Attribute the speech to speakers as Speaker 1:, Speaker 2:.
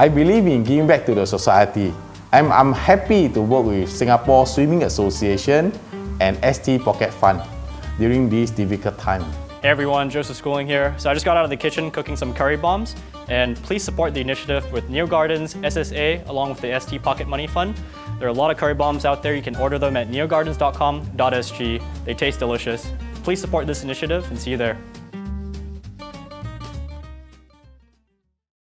Speaker 1: I believe in giving back to the society. I'm, I'm happy to work with Singapore Swimming Association and ST Pocket Fund during this difficult time.
Speaker 2: Hey everyone, Joseph Schooling here. So I just got out of the kitchen cooking some curry bombs, and please support the initiative with Neo Gardens, SSA, along with the ST Pocket Money Fund. There are a lot of curry bombs out there. You can order them at neogardens.com.sg. They taste delicious. Please support this initiative and see you there.